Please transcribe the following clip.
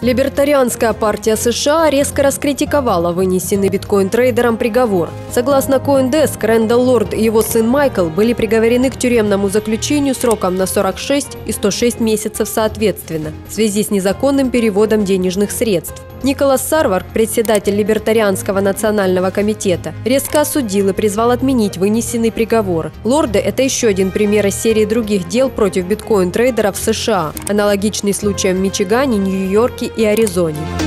Либертарианская партия США резко раскритиковала вынесенный биткоин-трейдерам приговор. Согласно CoinDesk, Рэндалл Лорд и его сын Майкл были приговорены к тюремному заключению сроком на 46 и 106 месяцев соответственно в связи с незаконным переводом денежных средств. Николас Сарвард, председатель Либертарианского национального комитета, резко осудил и призвал отменить вынесенный приговор. Лорды – это еще один пример из серии других дел против биткоин-трейдеров США, аналогичный случаям в Мичигане, Нью-Йорке и Аризоне.